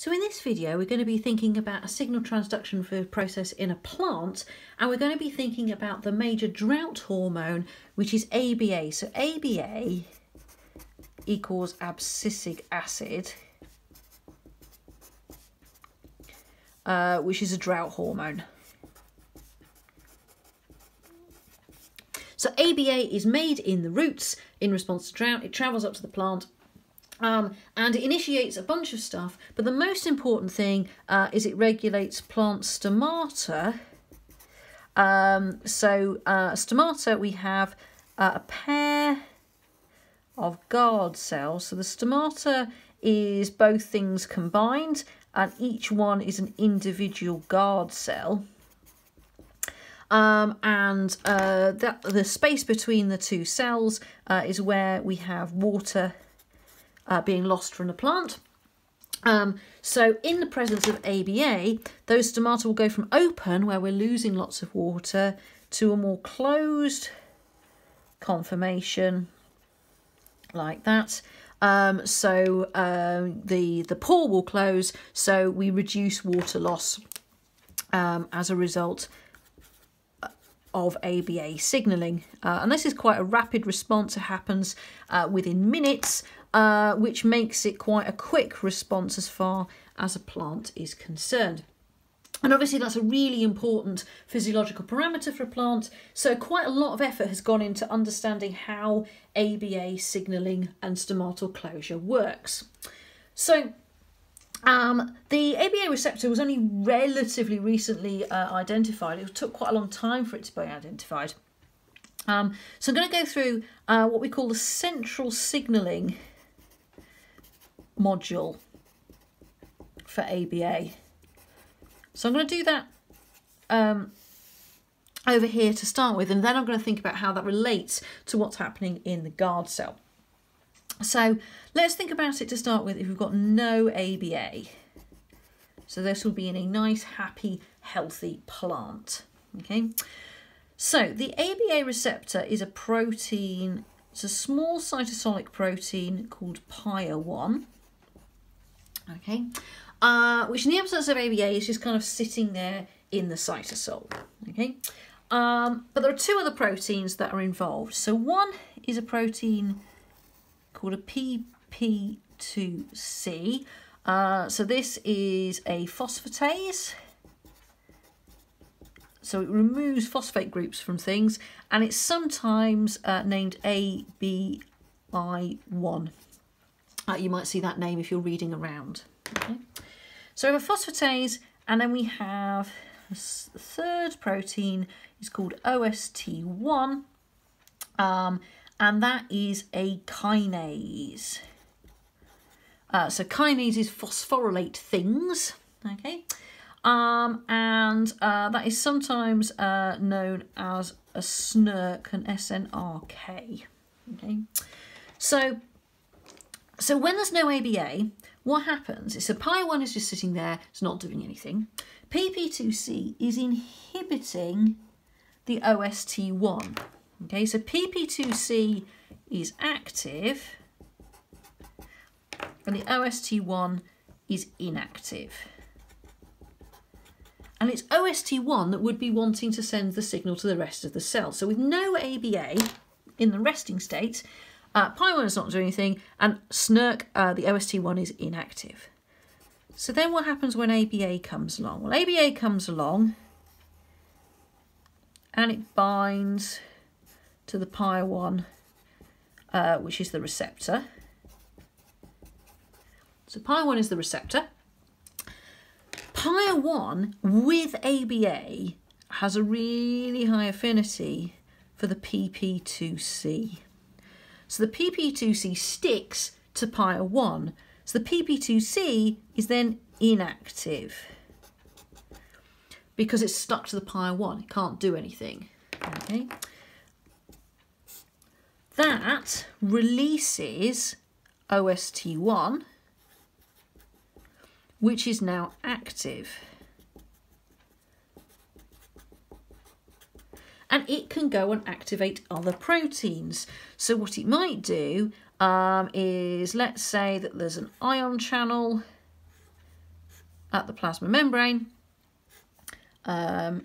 So in this video we're going to be thinking about a signal transduction for process in a plant and we're going to be thinking about the major drought hormone which is ABA. So ABA equals abscisic acid uh, which is a drought hormone. So ABA is made in the roots in response to drought. It travels up to the plant um, and it initiates a bunch of stuff, but the most important thing uh, is it regulates plant stomata. Um, so uh, stomata, we have uh, a pair of guard cells. So the stomata is both things combined, and each one is an individual guard cell. Um, and uh, that the space between the two cells uh, is where we have water uh, being lost from the plant. Um, so in the presence of ABA, those stomata will go from open, where we're losing lots of water, to a more closed conformation, like that. Um, so uh, the, the pore will close, so we reduce water loss um, as a result of ABA signalling. Uh, and this is quite a rapid response. It happens uh, within minutes, uh, which makes it quite a quick response as far as a plant is concerned. And obviously that's a really important physiological parameter for a plant. So quite a lot of effort has gone into understanding how ABA signalling and stomatal closure works. So um, the ABA receptor was only relatively recently uh, identified. It took quite a long time for it to be identified. Um, so I'm going to go through uh, what we call the central signalling module for ABA. So I'm going to do that um, over here to start with, and then I'm going to think about how that relates to what's happening in the guard cell. So let's think about it to start with if we've got no ABA. So this will be in a nice, happy, healthy plant. Okay. So the ABA receptor is a protein, it's a small cytosolic protein called PYR1. Okay. Uh, which in the absence of ABA is just kind of sitting there in the cytosol. Okay. Um, but there are two other proteins that are involved. So one is a protein called a PP2C. Uh, so this is a phosphatase. So it removes phosphate groups from things and it's sometimes uh, named ABI1. Uh, you might see that name if you're reading around. Okay. So a phosphatase and then we have a third protein is called OST1 um, and that is a kinase. Uh, so kinases phosphorylate things, okay? Um, and uh, that is sometimes uh, known as a SNRK, an SNRK, okay? So, so when there's no ABA, what happens is so PYR1 is just sitting there, it's not doing anything. PP2C is inhibiting the OST1, Okay, so PP2C is active and the OST1 is inactive. And it's OST1 that would be wanting to send the signal to the rest of the cell. So with no ABA in the resting state, uh, PYR1 is not doing anything and SNRK, uh, the OST1 is inactive. So then what happens when ABA comes along? Well, ABA comes along and it binds to the Pi one, uh, which is the receptor. So Pi one is the receptor. Pi one with ABA has a really high affinity for the PP2C. So the PP2C sticks to pi 1. So the PP2C is then inactive because it's stuck to the pi 1. It can't do anything. Okay. That releases OST1, which is now active. And it can go and activate other proteins. So what it might do um, is, let's say that there's an ion channel at the plasma membrane. Um,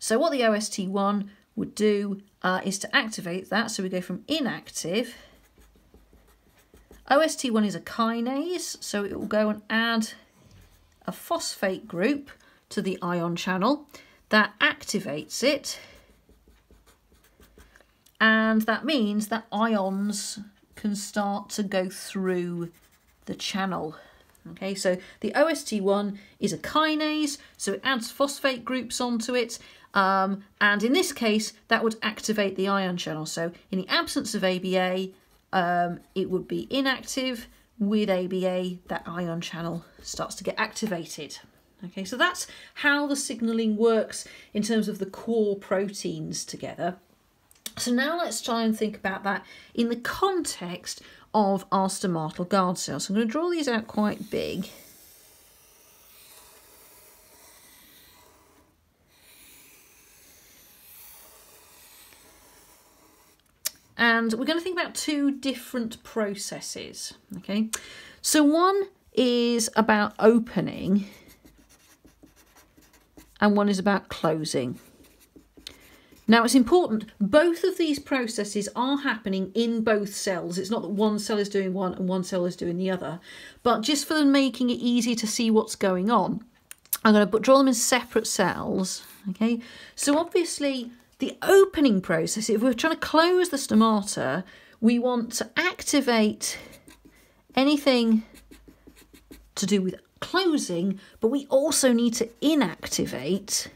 so what the OST1 would do uh, is to activate that. So we go from inactive. OST1 is a kinase, so it will go and add a phosphate group to the ion channel that activates it and that means that ions can start to go through the channel. Okay, so the OST1 is a kinase, so it adds phosphate groups onto it, um, and in this case, that would activate the ion channel. So in the absence of ABA, um, it would be inactive. With ABA, that ion channel starts to get activated. Okay, so that's how the signalling works in terms of the core proteins together. So now let's try and think about that in the context of our stomatal guard cells. So I'm going to draw these out quite big. And we're going to think about two different processes, okay? So one is about opening and one is about closing. Now it's important, both of these processes are happening in both cells. It's not that one cell is doing one and one cell is doing the other, but just for making it easy to see what's going on, I'm going to draw them in separate cells. Okay, so obviously the opening process, if we're trying to close the stomata, we want to activate anything to do with closing, but we also need to inactivate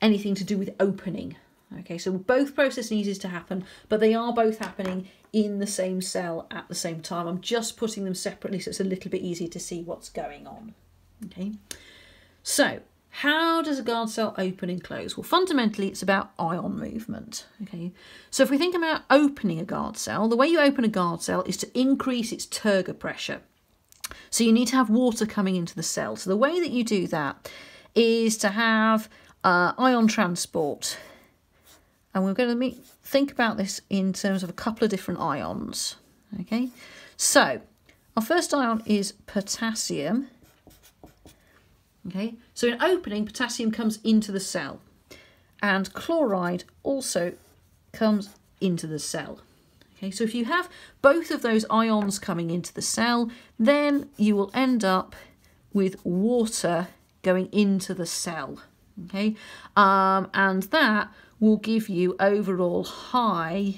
anything to do with opening. Okay, so both processes needs to happen, but they are both happening in the same cell at the same time. I'm just putting them separately so it's a little bit easier to see what's going on. Okay, so how does a guard cell open and close? Well, fundamentally, it's about ion movement. Okay, so if we think about opening a guard cell, the way you open a guard cell is to increase its turgor pressure. So you need to have water coming into the cell. So the way that you do that is to have uh, ion transport. And we're going to meet, think about this in terms of a couple of different ions. Okay, so our first ion is potassium. Okay, so in opening, potassium comes into the cell, and chloride also comes into the cell. Okay, so if you have both of those ions coming into the cell, then you will end up with water going into the cell. Okay? Um, and that will give you overall high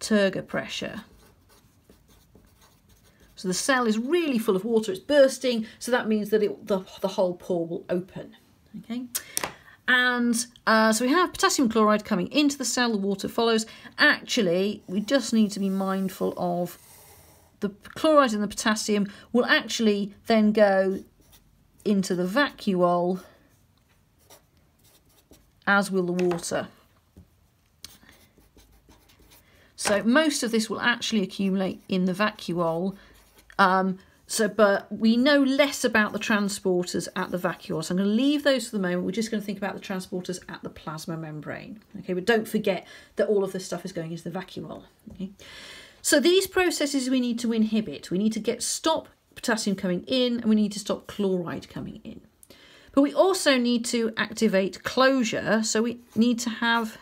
turgor pressure so the cell is really full of water it's bursting so that means that it, the, the whole pore will open okay and uh, so we have potassium chloride coming into the cell the water follows actually we just need to be mindful of the chloride and the potassium will actually then go into the vacuole as will the water. So most of this will actually accumulate in the vacuole. Um, so, but we know less about the transporters at the vacuole. So I'm going to leave those for the moment. We're just going to think about the transporters at the plasma membrane. Okay, but don't forget that all of this stuff is going into the vacuole. Okay. So these processes we need to inhibit. We need to get stop potassium coming in and we need to stop chloride coming in. But we also need to activate closure, so we need to have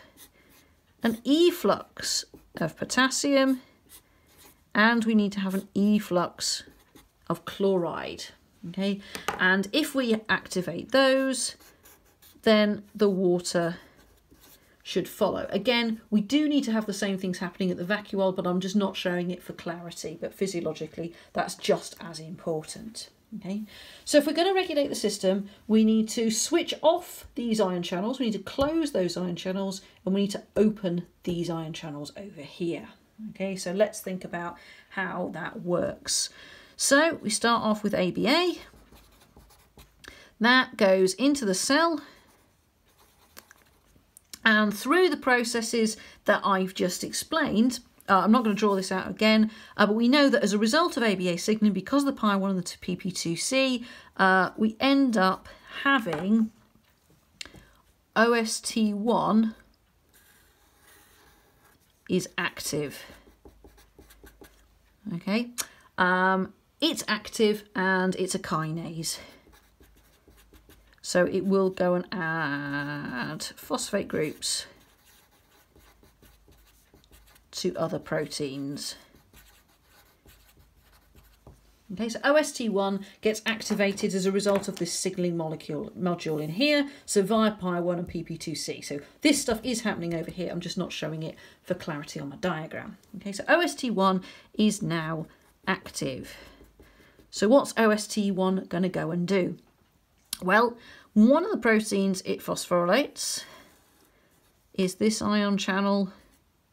an efflux of potassium and we need to have an efflux of chloride. Okay, and if we activate those, then the water should follow. Again, we do need to have the same things happening at the vacuole, but I'm just not showing it for clarity, but physiologically, that's just as important. Okay, so if we're going to regulate the system, we need to switch off these ion channels, we need to close those ion channels, and we need to open these ion channels over here. Okay, so let's think about how that works. So we start off with ABA. That goes into the cell and through the processes that I've just explained, uh, I'm not going to draw this out again, uh, but we know that as a result of ABA signaling, because of the pi 1 and the PP2C, uh, we end up having OST1 is active. Okay, um, it's active and it's a kinase. So it will go and add phosphate groups to other proteins. Okay, so OST1 gets activated as a result of this signalling molecule module in here, so via PYR1 and PP2C. So this stuff is happening over here, I'm just not showing it for clarity on my diagram. Okay, so OST1 is now active. So what's OST1 going to go and do? Well, one of the proteins it phosphorylates is this ion channel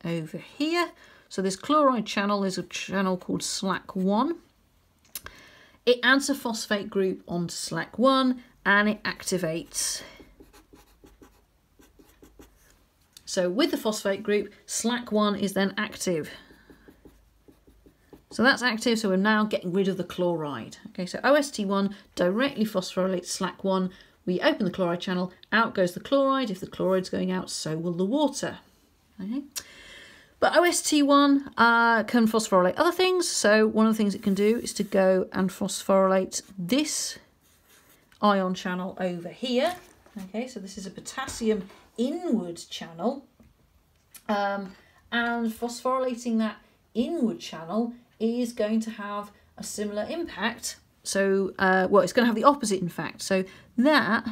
over here. So this chloride channel is a channel called SLAC1. It adds a phosphate group onto SLAC1 and it activates. So with the phosphate group, SLAC1 is then active. So that's active, so we're now getting rid of the chloride. Okay, so OST1 directly phosphorylates SLAC1. We open the chloride channel, out goes the chloride. If the chloride's going out, so will the water. Okay. But OST1 uh, can phosphorylate other things. So one of the things it can do is to go and phosphorylate this ion channel over here. Okay, so this is a potassium inward channel. Um, and phosphorylating that inward channel is going to have a similar impact. So, uh, well, it's going to have the opposite, in fact. So that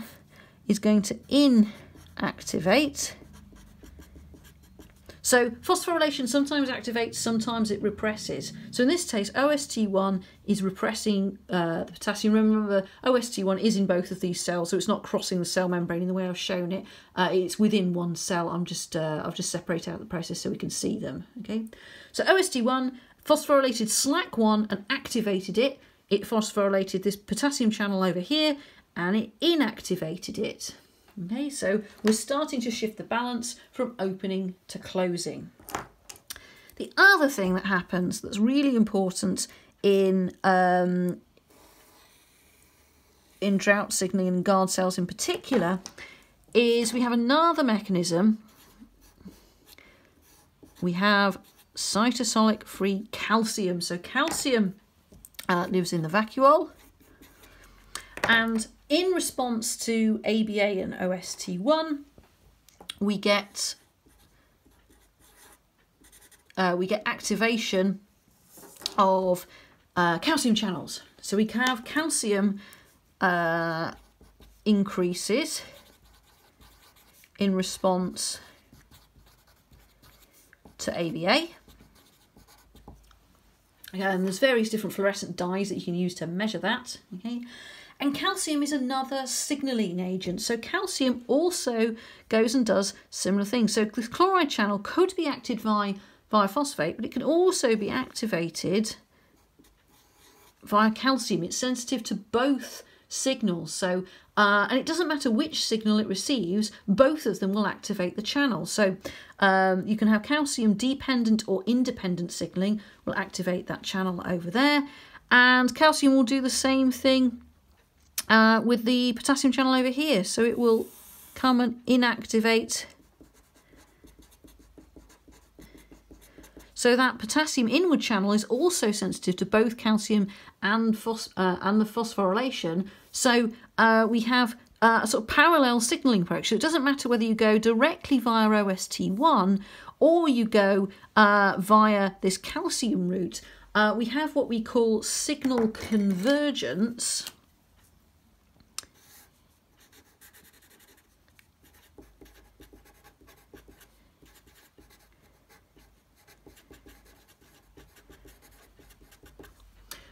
is going to inactivate so phosphorylation sometimes activates, sometimes it represses. So in this case, OST1 is repressing uh, the potassium. Remember, OST1 is in both of these cells, so it's not crossing the cell membrane in the way I've shown it. Uh, it's within one cell. I'm just uh, I've just separated out the process so we can see them. Okay, so OST1 phosphorylated SLAC1 and activated it. It phosphorylated this potassium channel over here and it inactivated it. Okay, so we're starting to shift the balance from opening to closing. The other thing that happens that's really important in um, in drought signaling and guard cells in particular is we have another mechanism. We have cytosolic free calcium. So calcium uh, lives in the vacuole and in response to ABA and OST1, we get uh, we get activation of uh, calcium channels. So we can have calcium uh, increases in response to ABA. And there's various different fluorescent dyes that you can use to measure that. Okay, and calcium is another signalling agent. So calcium also goes and does similar things. So the chloride channel could be acted via, via phosphate, but it can also be activated via calcium. It's sensitive to both signals. So, uh, and it doesn't matter which signal it receives, both of them will activate the channel. So um, you can have calcium dependent or independent signalling will activate that channel over there. And calcium will do the same thing uh, with the potassium channel over here. So it will come and inactivate. So that potassium inward channel is also sensitive to both calcium and, phos uh, and the phosphorylation. So uh, we have a sort of parallel signalling approach. So it doesn't matter whether you go directly via OST1 or you go uh, via this calcium route. Uh, we have what we call signal convergence.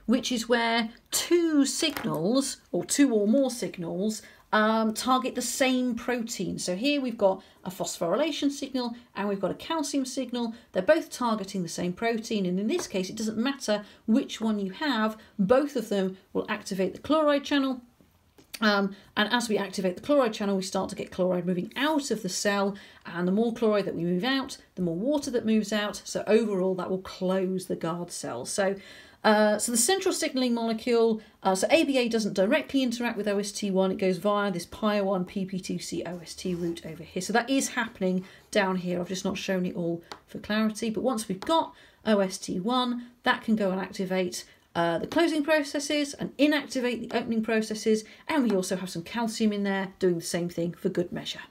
Which is where two signals or two or more signals um, target the same protein. So here we've got a phosphorylation signal and we've got a calcium signal. They're both targeting the same protein. And in this case, it doesn't matter which one you have. Both of them will activate the chloride channel. Um, and as we activate the chloride channel, we start to get chloride moving out of the cell. And the more chloride that we move out, the more water that moves out. So overall, that will close the guard cell. So uh, so the central signalling molecule, uh, so ABA doesn't directly interact with OST1, it goes via this PYR1 PP2C OST route over here. So that is happening down here. I've just not shown it all for clarity. But once we've got OST1, that can go and activate uh, the closing processes and inactivate the opening processes. And we also have some calcium in there doing the same thing for good measure.